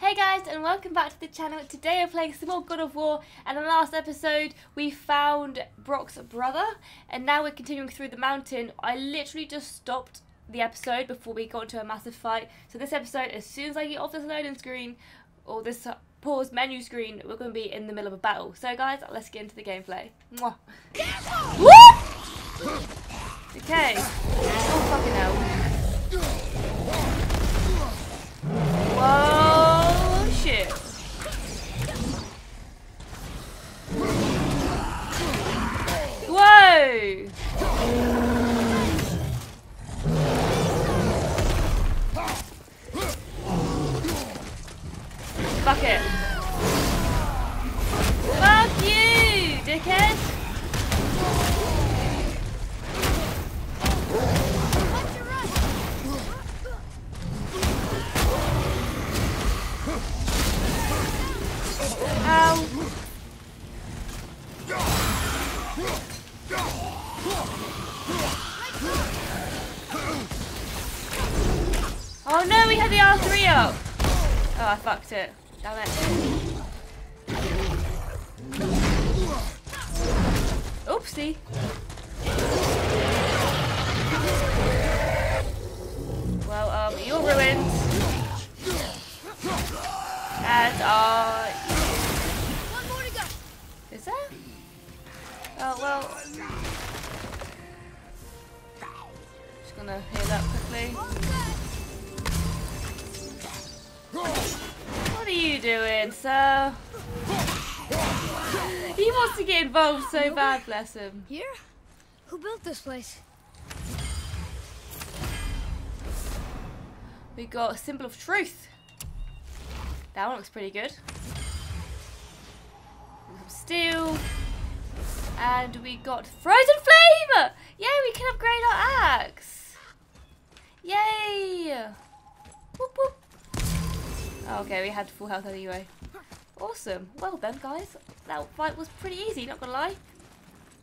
Hey guys and welcome back to the channel. Today we're playing some more God of War and in the last episode we found Brok's brother and now we're continuing through the mountain. I literally just stopped the episode before we got into a massive fight. So this episode, as soon as I get off this loading screen or this pause menu screen, we're going to be in the middle of a battle. So guys, let's get into the gameplay. Mwah. Okay. Oh fucking hell. Whoa, Whoa! Fuck it. Fuck you, dickhead. Ow. Oh no, we had the R3 up. Oh, I fucked it. Damn it. Oopsie. Well, um, you're ruined. As doing, sir? He wants to get involved so bad, bless him. Here? Who built this place? We got a symbol of truth. That one looks pretty good. Some steel. And we got frozen flame! Yay, we can upgrade our axe. Yay! Whoop whoop. Oh, okay, we had full health anyway. Awesome. Well done, guys. That fight was pretty easy, not gonna lie.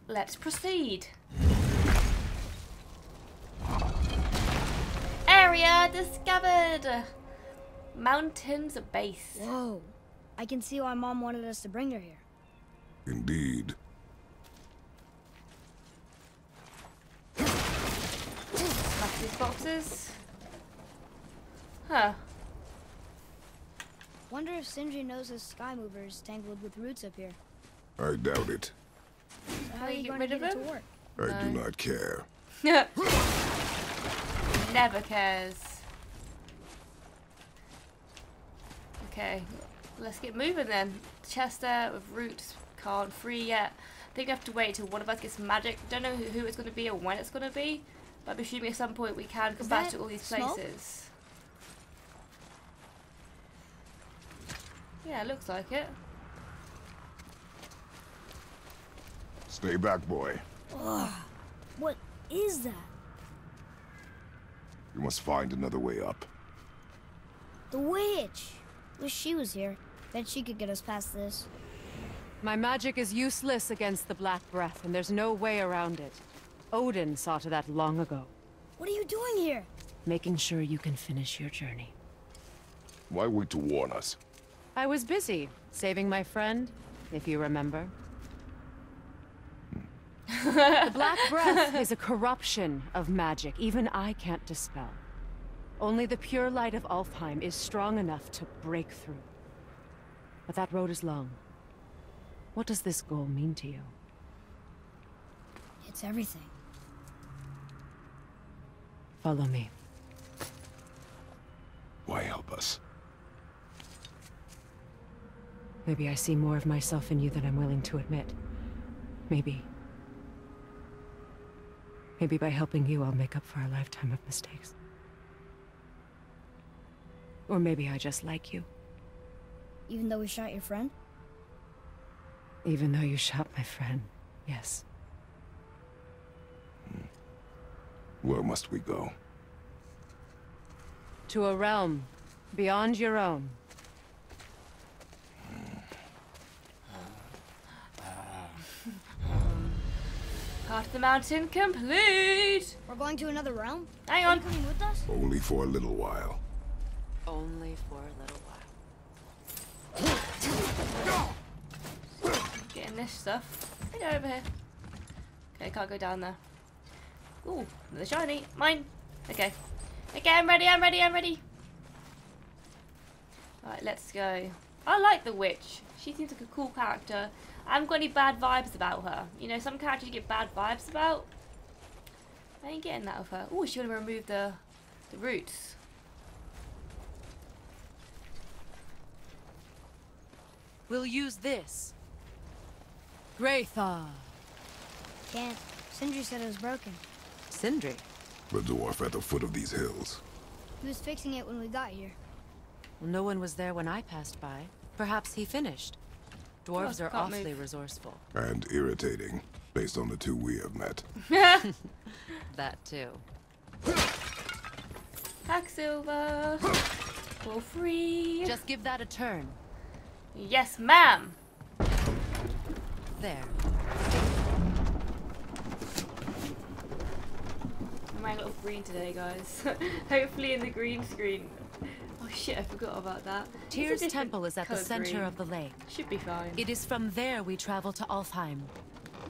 Let's proceed. Area discovered! Mountains base. Whoa. I can see why Mom wanted us to bring her here. Indeed. Smash these boxes. Huh. Wonder if Sindri knows his sky mover is tangled with roots up here. I doubt it. So how are you you going rid to of get it him? to work? I do not care. Never cares. Okay, let's get moving then. Chester with roots can't free yet. I think we have to wait till one of us gets magic. Don't know who, who it's going to be or when it's going to be, but I'm assuming at some point we can come back to all these smoke? Yeah, it looks like it. Stay back, boy. Ugh. What is that? You must find another way up. The witch. Wish she was here. Bet she could get us past this. My magic is useless against the Black Breath, and there's no way around it. Odin saw to that long ago, What are you doing here? making sure you can finish your journey. Why wait to warn us? I was busy, saving my friend, if you remember. the Black Breath is a corruption of magic even I can't dispel. Only the pure light of Alfheim is strong enough to break through. But that road is long. What does this goal mean to you? It's everything. Follow me. Why help us? Maybe I see more of myself in you than I'm willing to admit. Maybe. Maybe by helping you, I'll make up for a lifetime of mistakes. Or maybe I just like you, Even though we shot your friend? even though you shot my friend. Yes. Where must we go? To a realm beyond your own. Part of the mountain complete! We're going to another realm? Hang on. coming with us? Only for a little while. Only for a little while. Getting this stuff. I go over here. Okay, can't go down there. Ooh, another shiny. Mine. Okay. Okay, I'm ready, I'm ready, I'm ready. Alright, let's go. I like the witch. She seems like a cool character. I haven't got any bad vibes about her. You know, some characters you get bad vibes about. I ain't getting that of her. Oh, she want to remove the the roots. We'll use this. Graythaw. Can't. Sindri said it was broken. Sindri. The dwarf at the foot of these hills. He was fixing it when we got here. Well, no one was there when I passed by. Perhaps he finished. Dwarves are awfully move. resourceful. And irritating, based on the two we have met. That too. Hacksilver. For free. Just give that a turn. Yes, ma'am. There. I'm wearing a little green today, guys. Hopefully in the green screen. Oh shit, I forgot about that. Tyr's temple is at the center green. of the lake. Should be fine. It is from there we travel to Alfheim.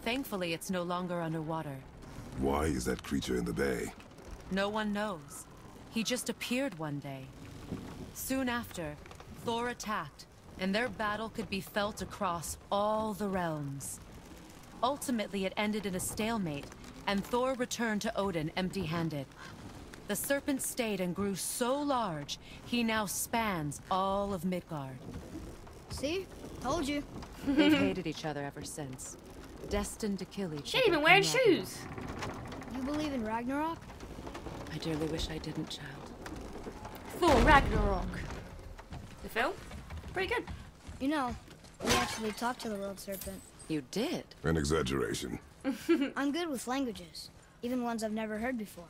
Thankfully, it's no longer underwater. Why is that creature in the bay? No one knows. He just appeared one day. Soon after, Thor attacked, and their battle could be felt across all the realms. Ultimately, it ended in a stalemate, and Thor returned to Odin empty-handed. The serpent stayed and grew so large, he now spans all of Midgard. See? Told you. They've hated each other ever since. Destined to kill each other. She other. ain't even wearing shoes. You believe in Ragnarok? I dearly wish I didn't, child. Thor Ragnarok. The film? Pretty good. You know, we actually talked to the world serpent. You did? An exaggeration. I'm good with languages, even ones I've never heard before.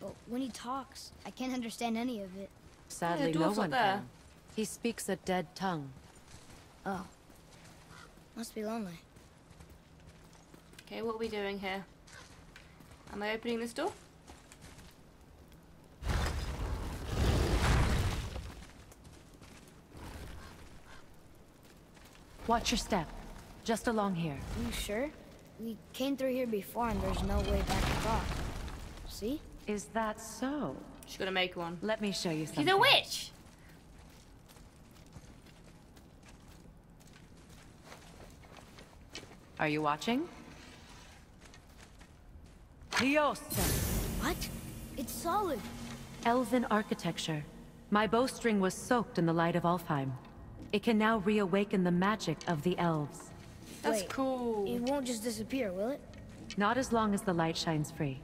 But when he talks, I can't understand any of it. Sadly, the no one can. He speaks a dead tongue. Oh. Must be lonely. Okay, what are we doing here? Am I opening this door? Watch your step. Just along here. Are you sure? We came through here before and there's no way back across. See? Is that so? She's gonna make one. Let me show you something. She's a witch! Are you watching? Liosta. What? It's solid. Elven architecture. My bowstring was soaked in the light of Alfheim. It can now reawaken the magic of the elves. That's Wait, cool. It won't just disappear, will it? Not as long as the light shines free.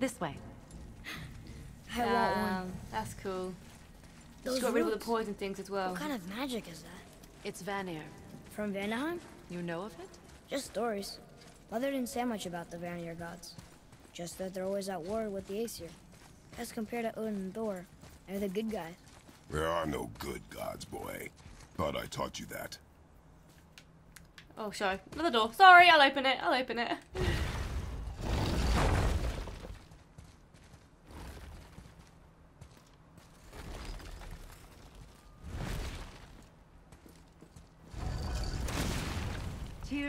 This way. I want one. Um, that's cool. Those She's got rid of all the poison things as well. What kind of magic is that? It's Vanir. From Vanaheim? You know of it? Just stories. Mother didn't say much about the Vanir gods. Just that they're always at war with the Aesir. As compared to Odin and Thor, they're the good guys. There are no good gods, boy. Thought I taught you that. Oh, sorry. Another door. Sorry, I'll open it. I'll open it.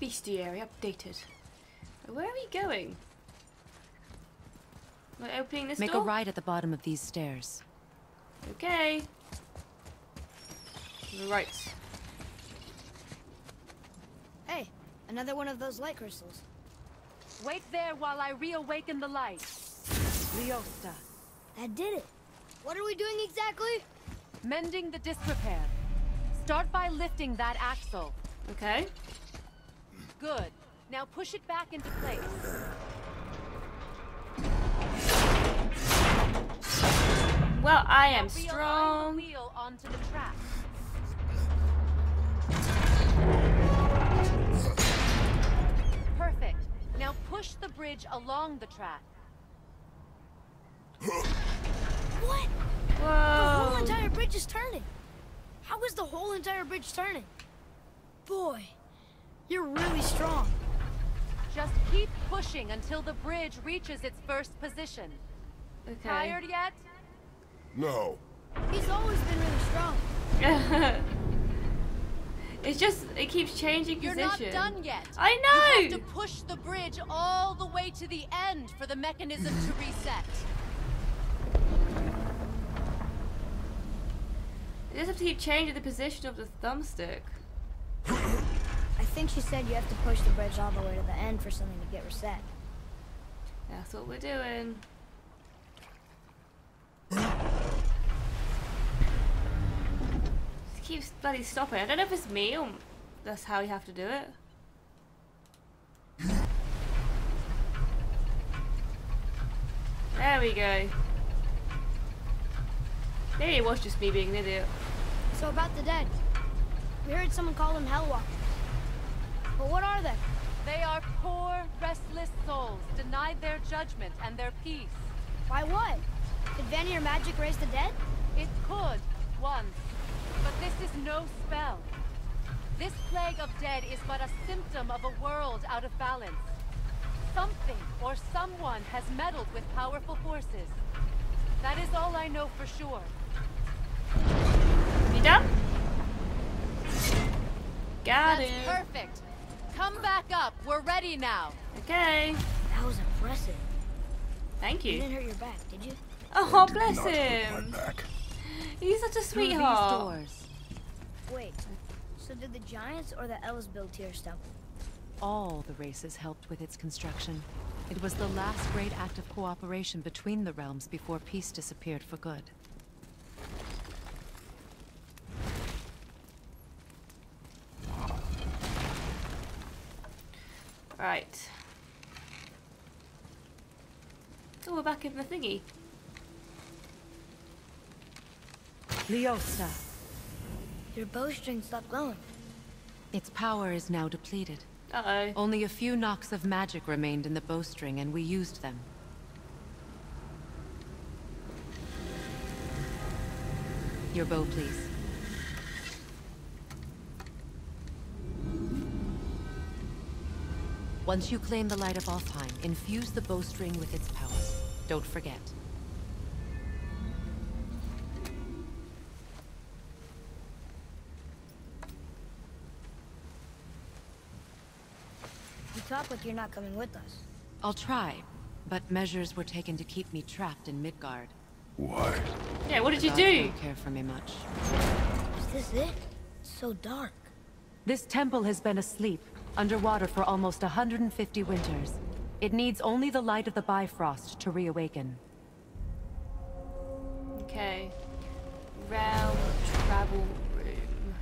Bestiary updated. Where are we going? Am I opening this Make door? a right at the bottom of these stairs. Okay. Right. Hey, another one of those light crystals. Wait there while I reawaken the light. Leosta. That did it. What are we doing exactly? Mending the disrepair. Start by lifting that axle. Okay. Good. Now push it back into place. Well, I am Realign the strong. wheel onto the track. bridge along the track. What? The whole entire bridge is turning. How is the whole entire bridge turning? Boy, you're really strong. Just keep pushing until the bridge reaches its first position. Okay. Tired yet? No. He's always been really strong. it's just it keeps changing You're position. not done yet. I know. You have to push the bridge all the way to the end for the mechanism to reset. You just have to keep changing the position of the thumbstick. I think she said you have to push the bridge all the way to the end for something to get reset. That's what we're doing. Just keeps bloody stopping. I don't know if it's me or that's how you have to do it. There we go. Maybe it was just me being an idiot. So about the dead. We heard someone call them Hellwalkers. But what are they? They are poor, restless souls, denied their judgment and their peace. Why what? Did Vanir magic raise the dead? It could, once. But this is no spell. This plague of dead is but a symptom of a world out of balance. Something or someone has meddled with powerful forces. That is all I know for sure. You done? Got That's it. perfect. Come back up. We're ready now. Okay. That was impressive. Thank You you. didn't hurt your back, did you? Oh, Do bless not hurt him. My back. He's such a Through these sweetheart. doors, Wait. So did the Giants or the Elves build Tyr's temple? all the races helped with its construction. It was the last great act of cooperation between the realms before peace disappeared for good. Right. Oh, we're back in the thingy. Leosta. Your bowstring stopped glowing. Its power is now depleted. Uh-oh. Only a few knocks of magic remained in the bowstring, and we used them. Your bow, please. Once you claim the Light of Alfheim, infuse the bowstring with its power. Don't forget. You talk like you're not coming with us. I'll try, but measures were taken to keep me trapped in Midgard. Why? Yeah, what did you do? don't care for me much. Is this it? It's so dark. This temple has been asleep, underwater for almost 150 winters. It needs only the light of the Bifrost to reawaken. Okay. Realm travel room.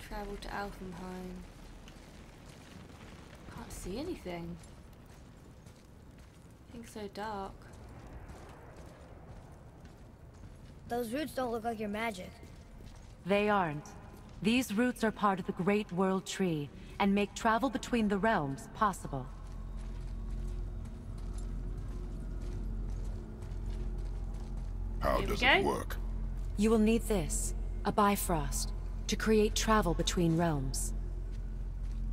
Travel to Alfenheim. Can't see anything. Things so dark. Those roots don't look like your magic. They aren't. These roots are part of the Great World Tree, and make travel between the realms possible. How Here does go. it work? You will need this, a Bifrost, to create travel between realms.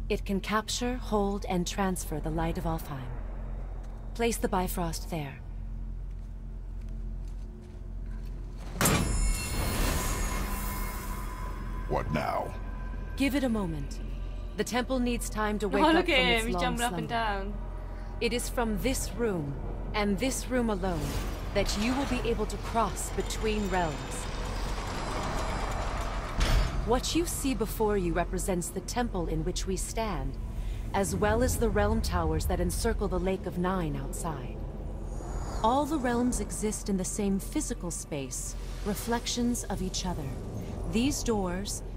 It can capture, hold, and transfer the light of Alfheim. Place the Bifrost there. Give it a moment. The temple needs time to wake oh, up look from at its him. He's long jumping up and slumber. down. It is from this room, and this room alone, that you will be able to cross between realms. What you see before you represents the temple in which we stand, as well as the realm towers that encircle the Lake of Nine outside. All the realms exist in the same physical space, reflections of each other. These doors,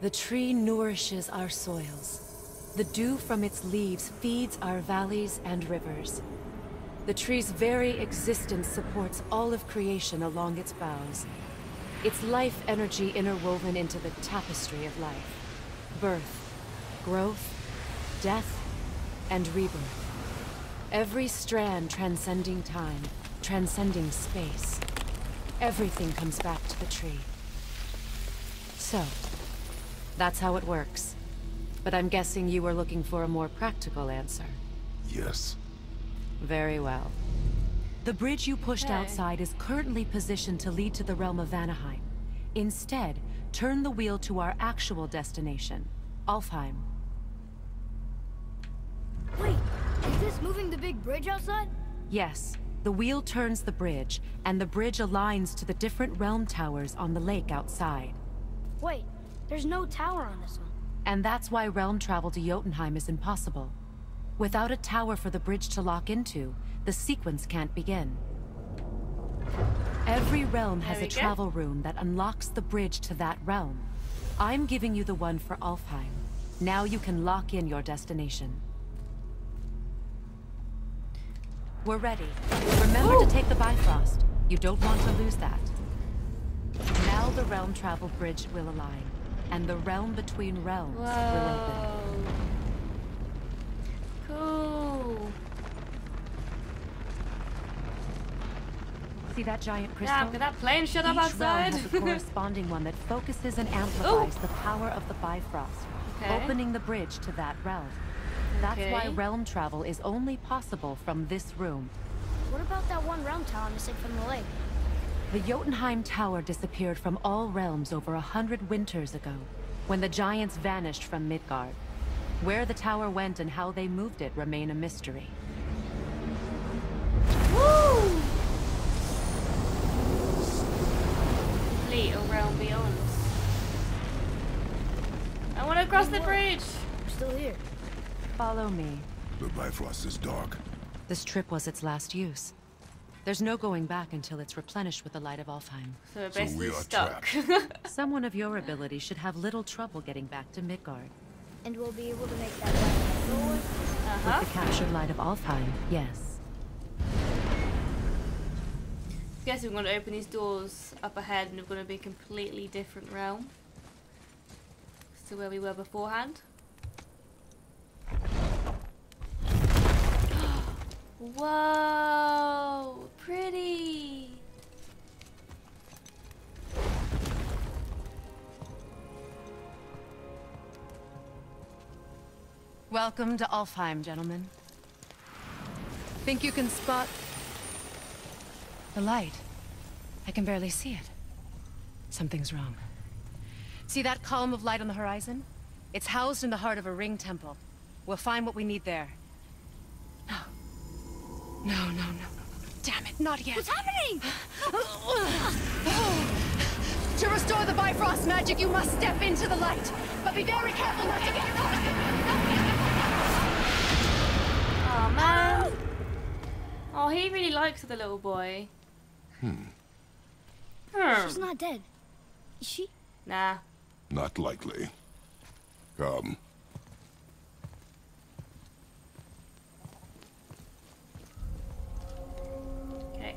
The tree nourishes our soils. The dew from its leaves feeds our valleys and rivers. The tree's very existence supports all of creation along its boughs. Its life energy interwoven into the tapestry of life. Birth, growth, death, and rebirth. Every strand transcending time, transcending space. Everything comes back to the tree. So, that's how it works. But I'm guessing you were looking for a more practical answer. Yes. Very well. The bridge you pushed Okay. outside is currently positioned to lead to the realm of Vanaheim. Instead, turn the wheel to our actual destination, Alfheim. Wait, is this moving the big bridge outside? Yes, the wheel turns the bridge, and the bridge aligns to the different realm towers on the lake outside. Wait, there's no tower on this one. And that's why realm travel to Jotunheim is impossible. Without a tower for the bridge to lock into, the sequence can't begin. Every realm has a we go. travel room that unlocks the bridge to that realm. I'm giving you the one for Alfheim. Now you can lock in your destination. We're ready. Remember to take the Bifrost. You don't want to lose that. Now the realm travel bridge will align, and the realm between realms will open. Whoa. Cool. See that giant crystal? Can that plane shut up outside. Each realm has a corresponding one that focuses and amplifies the power of the Bifrost, Okay. opening the bridge to that realm. That's why realm travel is only possible from this room. What about that one realm tower missing from the lake? The Jotunheim Tower disappeared from all realms over a hundred winters ago, when the giants vanished from Midgard. Where the tower went and how they moved it remain a mystery. Woo! Fleet or realm beyond. I want to cross the bridge. We're still here. Follow me. The Bifrost is dark. This trip was its last use. There's no going back until it's replenished with the light of Alfheim. So we're So we are stuck. Someone of your ability should have little trouble getting back to Midgard. And we'll be able to make that back uh-huh. With the captured light of Alfheim, yes. I Guess we're going to open these doors up ahead and we're going to be a completely different realm to where we were beforehand. Whoa, pretty. Welcome to Alfheim, gentlemen. Think you can spot... the light? I can barely see it. Something's wrong. See that column of light on the horizon? It's housed in the heart of a ring temple. We'll find what we need there. No. No, no, no, no, no. Damn it, not yet. What's happening? To restore the Bifrost magic, you must step into the light. But be very careful not to get caught. Oh man. Oh, he really likes the little boy. Hmm. She's not dead. Is she? Nah. Not likely. Come.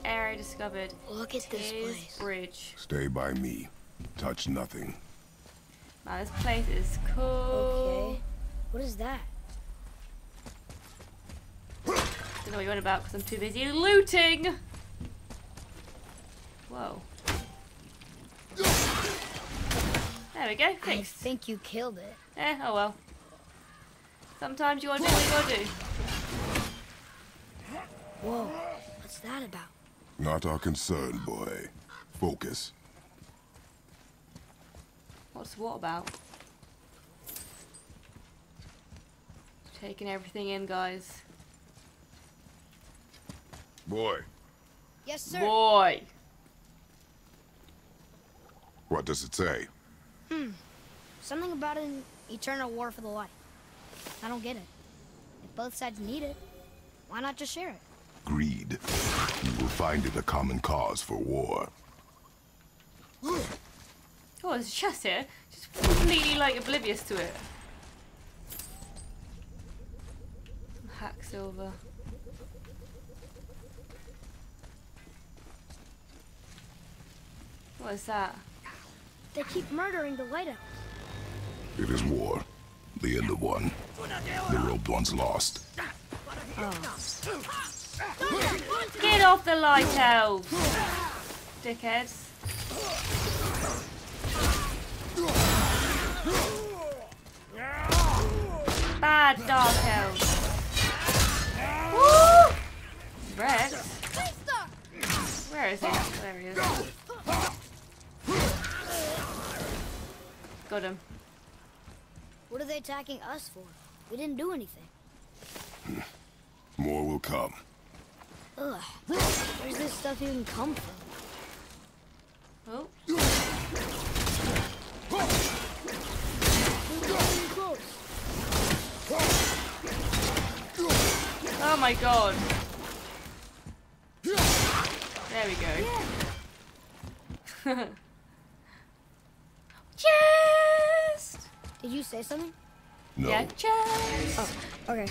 Okay, area discovered. Look at this place. Bridge. Stay by me. Touch nothing. Wow, this place is cool. Okay. What is that? Don't know what you're on about because I'm too busy looting. Whoa. There we go, I think you killed it. Eh, oh well. Sometimes you gotta do what you gotta do. Whoa, what's that about? Not our concern, boy. Focus. What's what about? Taking everything in, guys. Boy, Yes, sir. Boy! what does it say? Hmm. Something about an eternal war for the light. I don't get it. If both sides need it, why not just share it? Greed. You will find it a common cause for war. Oh, there's a chest here. Just completely like oblivious to it. Hack silver. What is that? They keep murdering the White Elves. It is war. The end of one. The robed one's lost. Oh. Get off the lighthouse! elves! Dickheads. Bad dark elves. Woo! Rex. Where is he? There he is. Got him. What are they attacking us for? We didn't do anything. More will come. Ugh. Where's this stuff even come from? Oh, We're getting close. oh my god. There we go. Chest! Did you say something? No. Yeah, chest! Oh, okay.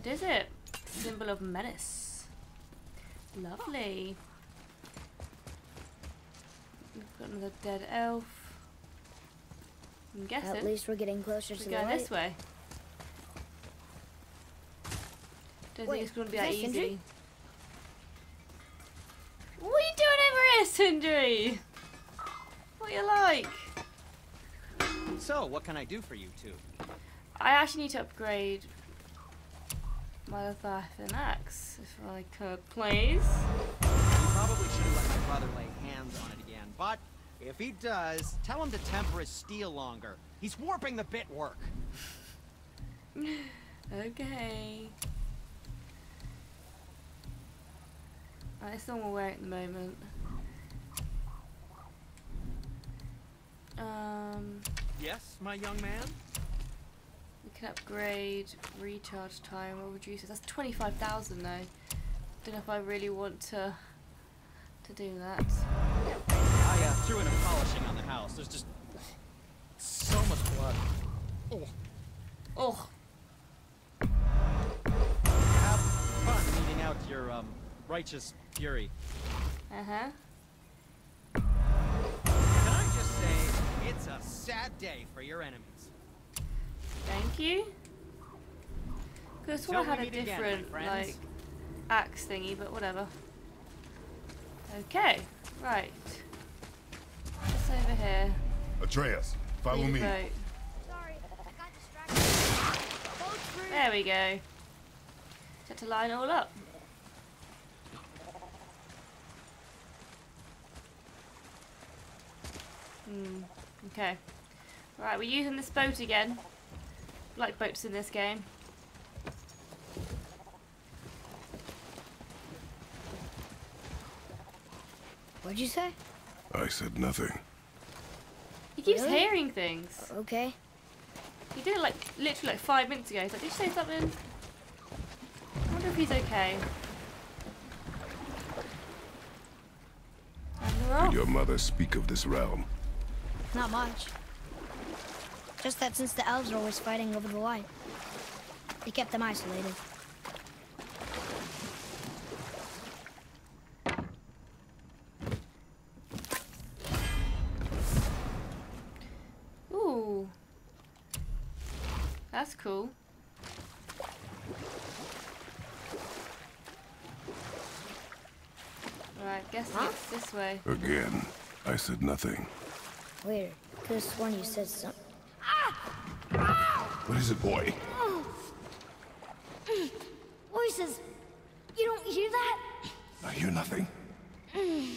What is it? Symbol of menace. Lovely. We've got another dead elf. I'm guessing. At least we're getting closer we to the go light. this way. Don't Wait, think it's going to be is that that Sindri? easy. What are you doing over here, Sindri? What you like? So, what can I do for you two? I actually need to upgrade my Leviathan axe, if I could, please. Probably should have let my brother lay hands on it again, but if he does, tell him to temper his steel longer. He's warping the bit work. Okay. Right, the one we're wearing at the moment. Um, Yes, my young man? Can upgrade recharge time or reduce it. That's 25,000 though. Don't know if I really want to to do that. I uh, threw in a polishing on the house. There's just so much blood. Oh, Oh. Have fun meeting out your um, righteous fury. uh-huh. Can I just say, it's a sad day for your enemies. Thank you. Could have sworn I had a meet again, different like axe thingy, but whatever. Okay, right. What's over here? Atreus, follow me. Sorry, I got distracted. Boat free. There we go. Set to line all up. Hmm. Okay. Right, we're using this boat again. Like boats in this game. What'd you say? I said nothing. He keeps Really? hearing things. Okay. He did it like literally like five minutes ago. He's like, did you say something? I wonder if he's okay. And we're Did your mother speak of this realm? Not much. Just that since the elves are always fighting over the light, they kept them isolated. Ooh. That's cool. Right, guess it's this way. Again, I said nothing. Weird. Could've sworn you said something. What is it, boy? Oh. Voices! You don't hear that? I hear nothing. Mm.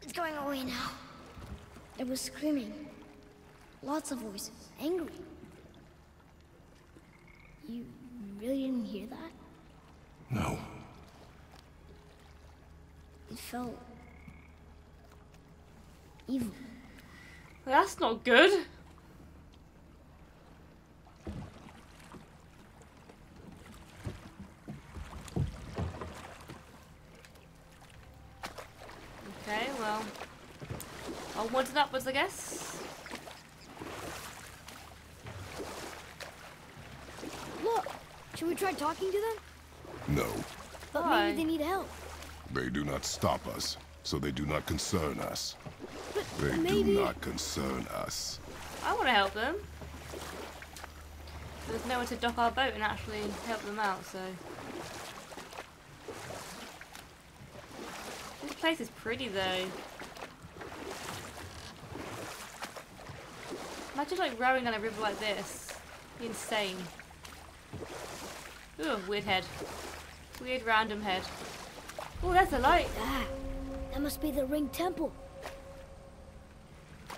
It's going away now. It was screaming. Lots of voices. Angry. You really didn't hear that? No. It felt... evil. That's not good. Okay, well. Onwards and upwards, I guess. Look! Should we try talking to them? No, But Why? maybe they need help. they do not stop us, so they do not concern us. But They maybe... do not concern us. I want to help them. There's nowhere to dock our boat and actually help them out, so. This place is pretty though. Imagine like rowing down a river like this. Be insane. Ooh, weird head. Weird random head. Oh, there's a light. Ah, that must be the Ring Temple.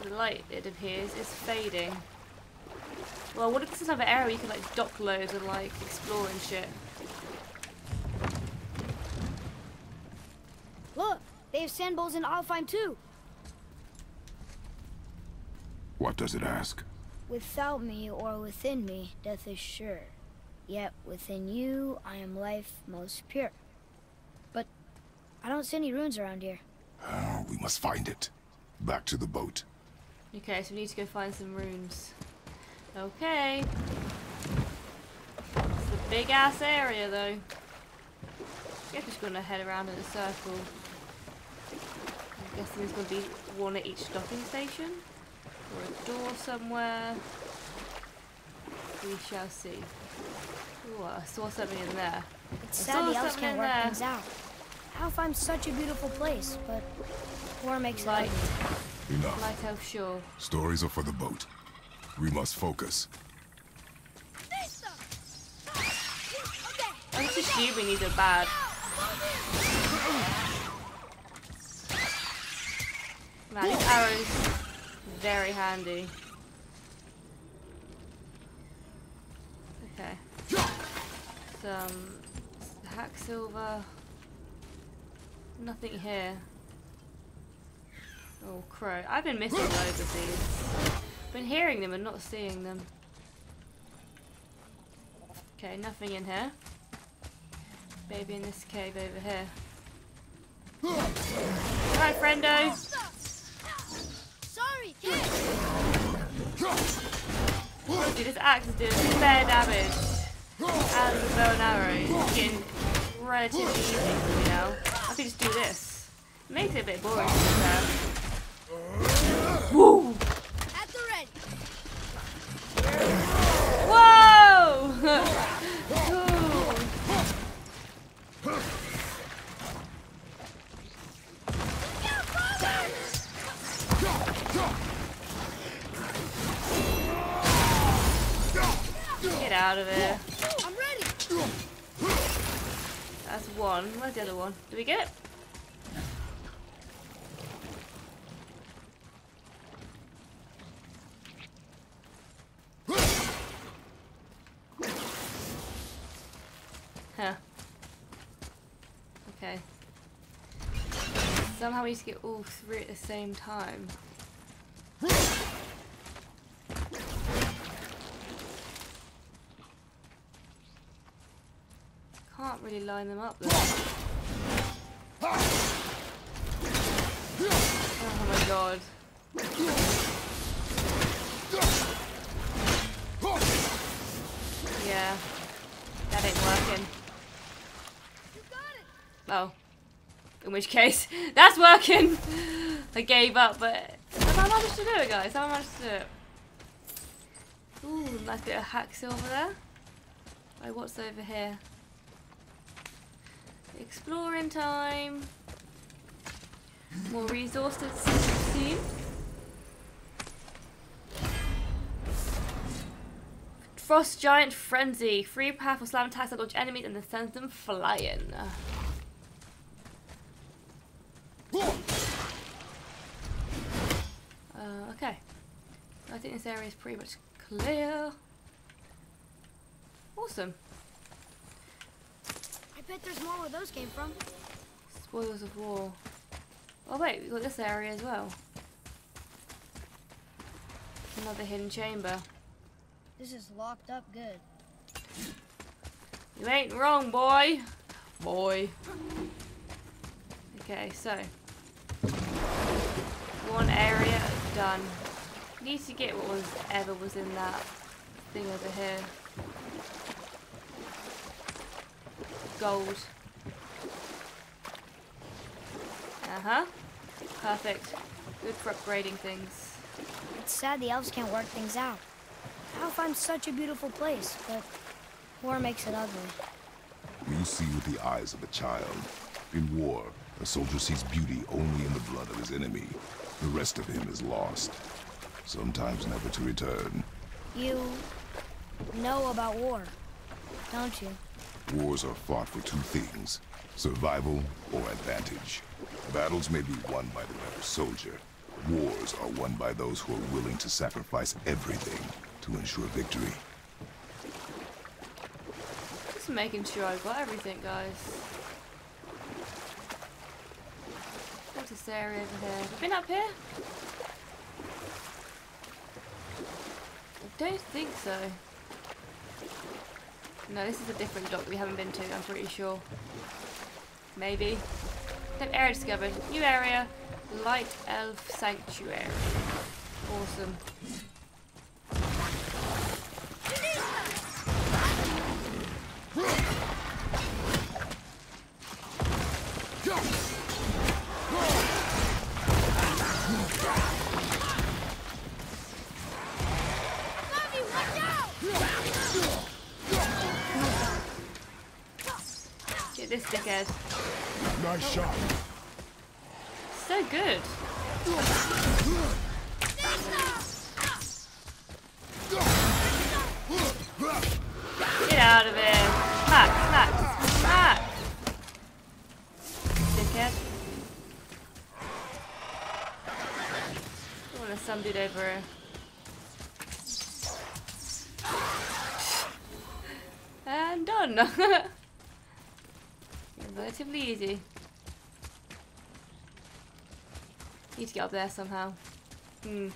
The light, it appears, is fading. Well, what if this is another area you can like dock loads and like explore and shit? Look! They have sand bowls in Alfheim too. What does it ask? Without me or within me, death is sure. Yet within you, I am life most pure. But I don't see any runes around here. Oh, we must find it. Back to the boat. Okay, so we need to go find some runes. Okay. It's a big ass area though. I guess we're just gonna head around in a circle. I'm guessing there's gonna be one at each docking station. Or a door somewhere. We shall see. Ooh, I saw something in there. It's I sad saw the elves something can't work there. things out. Alfheim's such a beautiful place, but war makes Light. it ugly. Enough. Lighthouse Shore. Stories are for the boat. We must focus. I'm just assuming these are bad. Man, these arrows very handy. Okay. Some hack silver. Nothing here. Oh crow. I've been missing loads of these. Been hearing them and not seeing them. Okay, nothing in here. Maybe in this cave over here. Hi, friendo. Sorry, Oh, dude, this axe is doing fair damage. And the bow and arrow is getting relatively easy for me now. I can just do this. It makes it a bit boring to be fair. Woo! At the ready. Whoa! Ooh. Get out of here. One. Where's the other one? Do we get it? Huh. Okay. Somehow we need to get all three at the same time. Can't really line them up though. Oh my god. Yeah. That ain't working. Oh. In which case, that's working! I gave up, but have I managed to do it, guys? Have I managed to do it? Ooh, nice bit of hack silver there. Right, what's over here? Exploring time. More resources soon. Frost Giant Frenzy. Free powerful slam attacks that launch enemies and then sends them flying. Uh, okay. I think this area is pretty much clear. Awesome. I bet there's more where those came from. Spoils of war. Oh wait, we've got this area as well. Another hidden chamber. This is locked up good. You ain't wrong, boy. Boy. Okay, so. One area done. Need to get what was ever was in that thing over here. Gold. Uh-huh. Perfect. Good for upgrading things. It's sad the elves can't work things out. Alfheim's such a beautiful place, but war makes it ugly. You see with the eyes of a child. In war, a soldier sees beauty only in the blood of his enemy. The rest of him is lost. Sometimes never to return. You know about war, don't you? Wars are fought for two things. Survival or advantage. Battles may be won by the better soldier. Wars are won by those who are willing to sacrifice everything to ensure victory. Just making sure I've got everything, guys. What's this area over here? Have been up here? I don't think so. No, this is a different dock we haven't been to, I'm pretty sure. Maybe. New area discovered. New area. Light Elf Sanctuary. Awesome. This dickhead. Nice shot. So good. Get out of here. Smack, smack, smack. Dickhead. I want some dude over here. And done. Relatively easy. Need to get up there somehow. Hmm.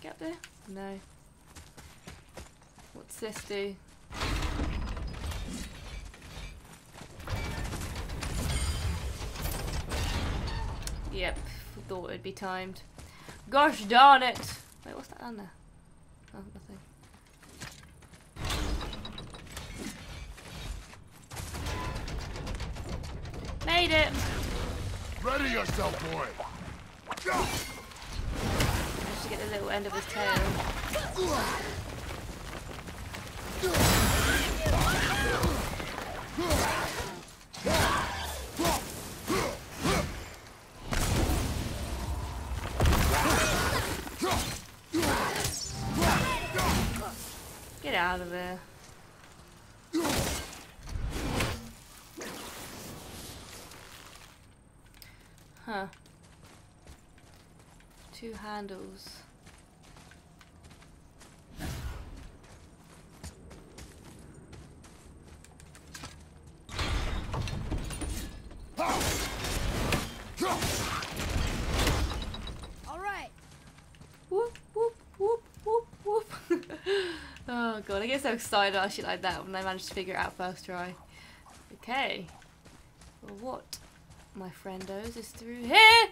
Get up there? No. What's this do? Yep, thought it'd be timed. Gosh darn it! Wait, what's that down there? Oh, Made it! Ready yourself, boy. Managed to get the little end of his tail. Get out of there. Huh. Two handles. All right. Whoop, whoop, whoop, whoop, whoop. oh god, I get so excited about shit like that when I manage to figure it out first try. Okay. Well, what, my friendos, is through here?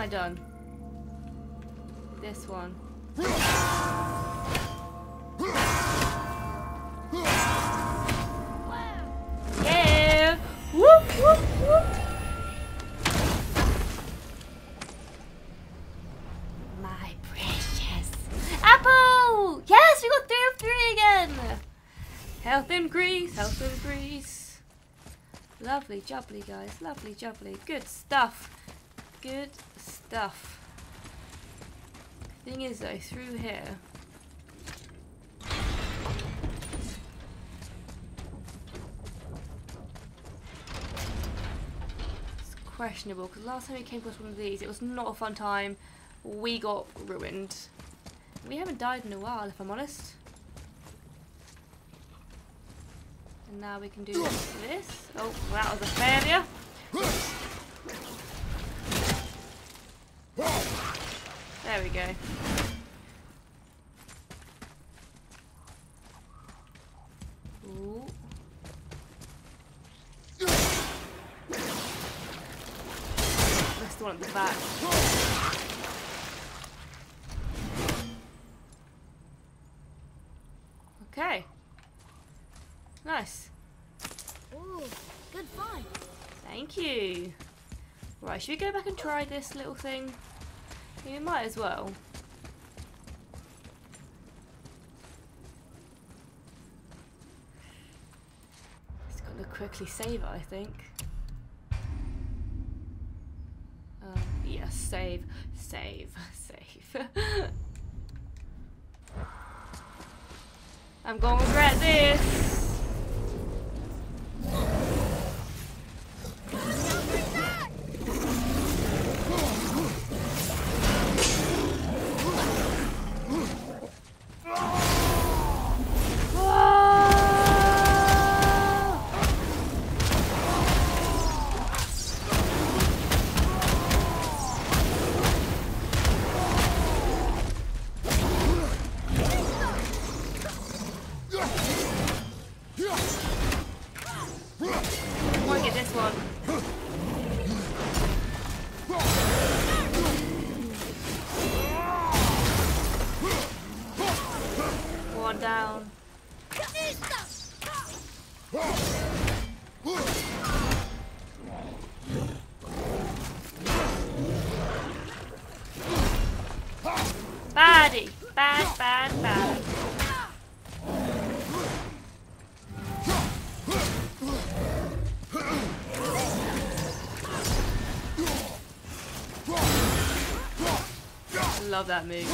I done? This one. Yeah! My precious apple! Yes, we got three of three again! Health increase, health increase. Lovely jubbly, guys. Lovely jubbly. Good stuff. Good stuff. Thing is though, through here... It's questionable, because last time we came across one of these, it was not a fun time. We got ruined. We haven't died in a while, if I'm honest. And now we can do this. Oh, that was a failure. We go. Ooh. That's the one at the back. Okay. Nice. Ooh, good find. Thank you. Right, should we go back and try this little thing? We might as well. Got to quickly save it, I think. Um, yes, save, save, save. I'm gonna regret this. Down. Baddie. Bad, bad, bad. Love that move.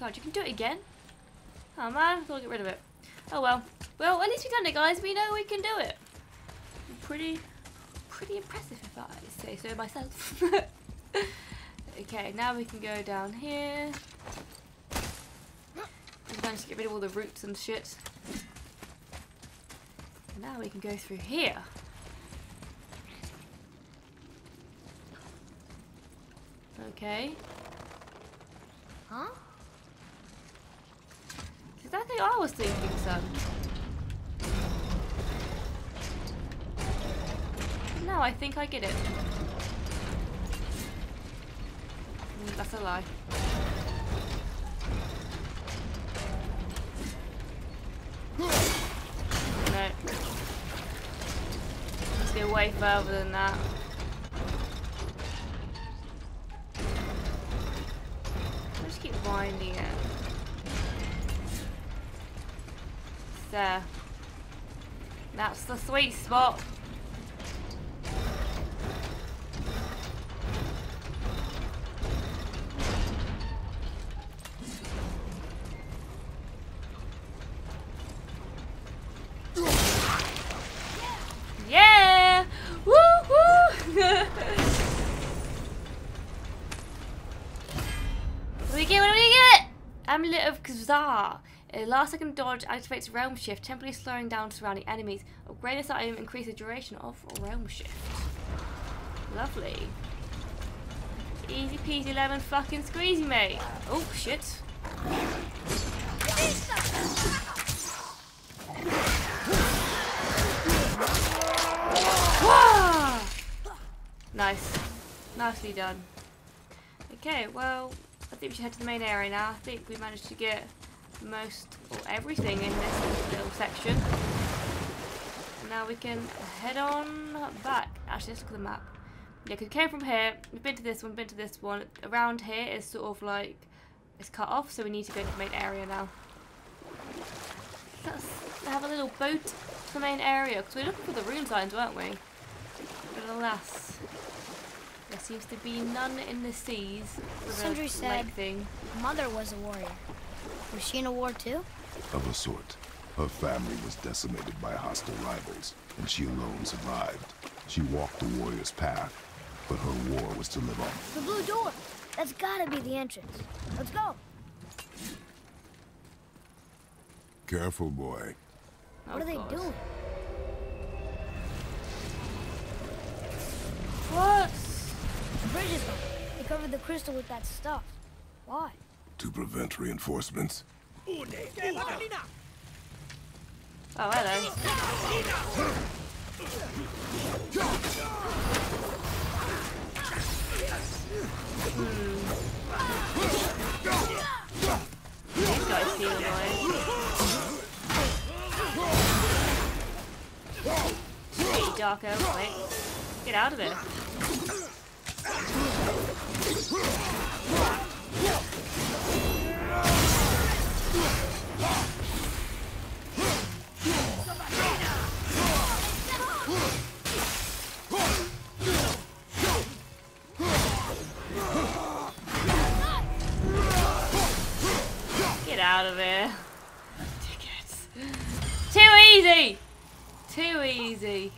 God. You can do it again? Oh man, I'll get rid of it. Oh well. Well, at least we've done it guys. We know we can do it. Pretty, pretty impressive if I say so myself. okay, now we can go down here. We managed to get rid of all the roots and shit. Now we can go through here. Okay. Huh? I was thinking, son. No, I think I get it. Mm, That's a lie. No. Let's go way further than that. Just keep winding it. There. That's the sweet spot. Yeah! Woo woo! What do we get? What do we get? Amulet of Kvasir. A last second dodge activates Realm Shift, temporarily slowing down surrounding enemies. Upgrade this item, increase the duration of Realm Shift. Lovely. Easy peasy lemon fucking squeezy, mate. Oh, shit. Nice. Nicely done. Okay, well, I think we should head to the main area now. I think we managed to get most or everything in this little section. Now we can head on back. Actually, let's look at the map. Yeah, 'cause we came from here. We've been to this one, been to this one. Around here is sort of like it's cut off, so we need to go to the main area now. Let's have a little boat to the main area because we're looking for the rune signs, weren't we? But alas, there seems to be none in the seas. a said- thing. Mother was a warrior. Was she in a war too? Of a sort. Her family was decimated by hostile rivals, and she alone survived. She walked the warrior's path, but her war was to live on. The blue door. That's gotta be the entrance. Let's go. Careful, boy. Oh, what are they oh, doing? What? The bridge is gone. They covered the crystal with that stuff. Why? To prevent reinforcements. Oh, hello. Hmm, Darko, wait. Get out of there. Get out of here. Tickets. Too easy! Too easy.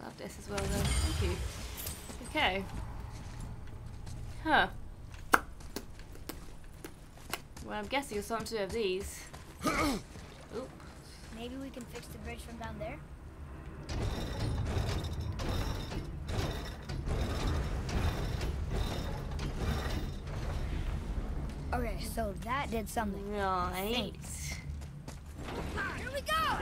Love this as well though. Thank you. Okay. Huh. Well, I'm guessing it's something to do with these. Oop. Maybe we can fix the bridge from down there? Okay, so that did something. Right. Here we go!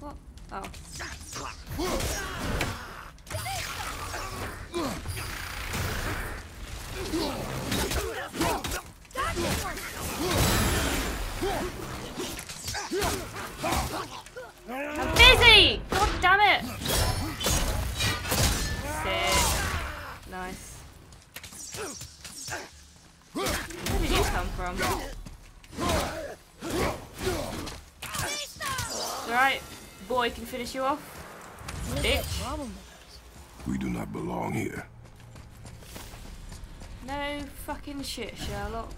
What? Oh. From? Alright, boy can finish you off. What is the Bitch. We do not belong here. No fucking shit, Sherlock.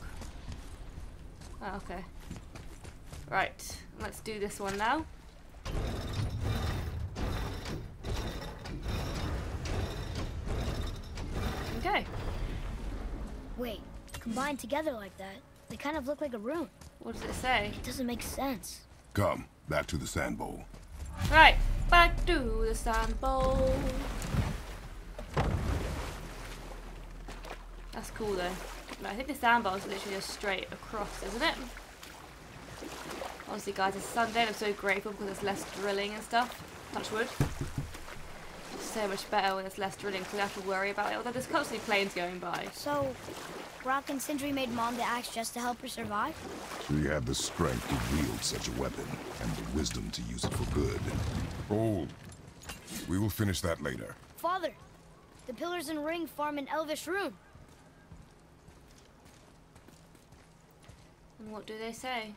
Oh, okay. Right, let's do this one now. Okay. Wait, combined together like that, they kind of look like a rune. What does it say? It doesn't make sense. Come, back to the sand bowl. Right, back to the sand bowl. That's cool though. I think the sand bowl is literally just straight across, isn't it? Honestly, guys, it's Sunday and I'm so grateful because there's less drilling and stuff. Touch wood. So much better when there's less drilling because we don't have to worry about it. Although there's constantly planes going by. So, Brok and Sindri made Mom the axe just to help her survive? She had the strength to wield such a weapon, and the wisdom to use it for good. Hold. We will finish that later. Father, the pillars and ring form an elvish rune. And what do they say?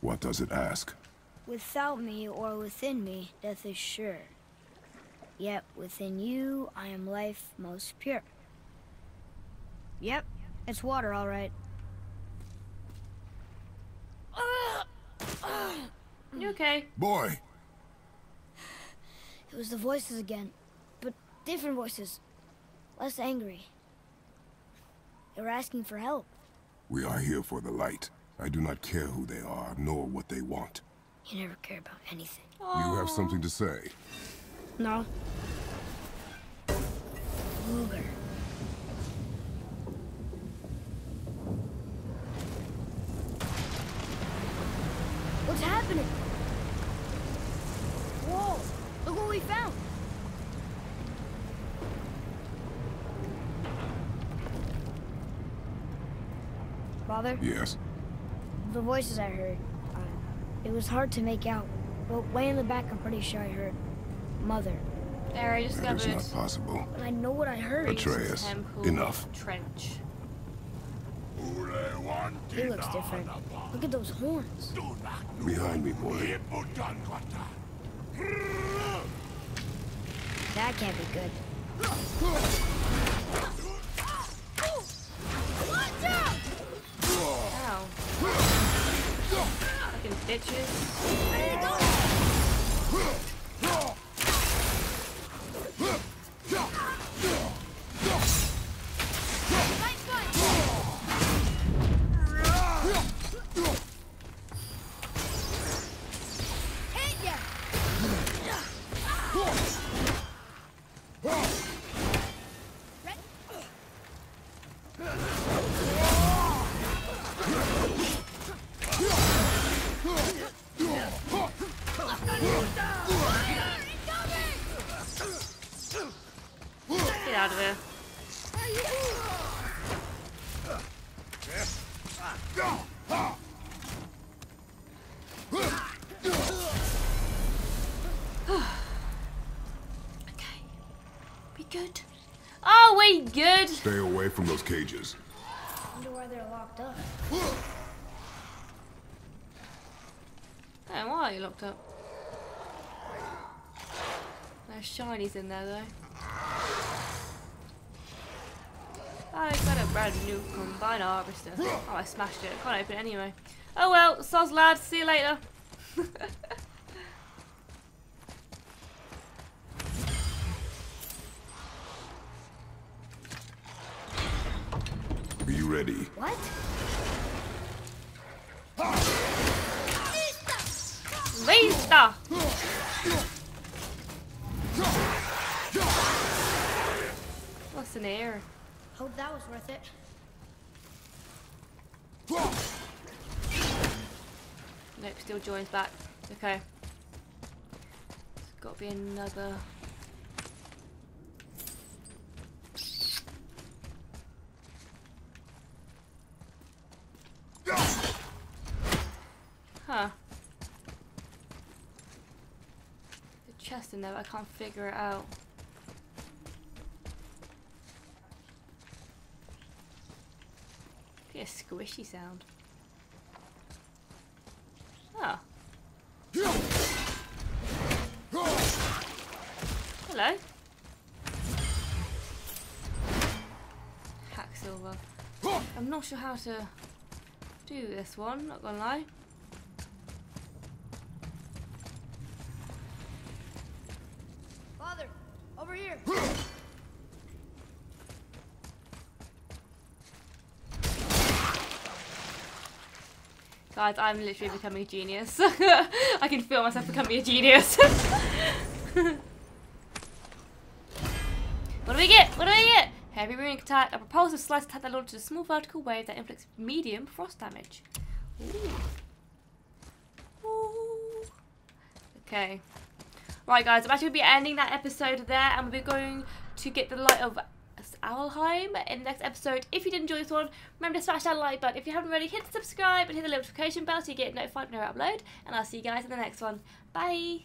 What does it ask? Without me or within me, death is sure. Yet within you, I am life most pure. Yep, it's water, all right. You okay? Boy! It was the voices again, but different voices. Less angry. They were asking for help. We are here for the light. I do not care who they are, nor what they want. You never care about anything. You have something to say. No. Luger. What's happening? Whoa! Look what we found! Father, Yes? the voices I heard, uh, it was hard to make out But way in the back, I'm pretty sure I heard Mother. Area That is discovered. not possible. But I know what I heard. Atreus, enough. Trench. He looks different. Look at those horns. Behind me, boy. That can't be good. Ow. Fucking bitches. Out of here. okay. Be good. Are we good? Stay away from those cages. I wonder why they're locked up. Oh, why are you locked up? There's shinies in there though. I've got a brand new combine harvester. Oh, I smashed it. I can't open it anyway. Oh well, soz lad. See you later. worth it. Nope, still joins back. Okay. There's got to be another. Huh. The chest in there, I can't figure it out. Get a squishy sound. Oh. Hello. Hack silver. I'm not sure how to do this one, not gonna lie. Father, over here. Guys, I'm literally becoming a genius. I can feel myself becoming a genius. what do we get? What do we get? Heavy runic attack. A propulsive slice attack that launches a small vertical wave that inflicts medium frost damage. Ooh. Ooh. Okay. Right, guys, I'm actually going to be ending that episode there, and we'll be going to get the light of Alfheim in the next episode. If you did enjoy this one, remember to smash that like button. If you haven't already, hit subscribe and hit the notification bell so you get notified when I upload. And I'll see you guys in the next one. Bye.